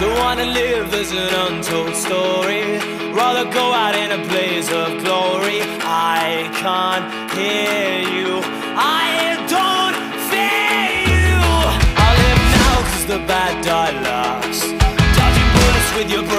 Don't wanna live as an untold story. Rather go out in a blaze of glory. I can't hear you. I don't fear you. I live now cause the bad die last. Dodging bullets with your brain.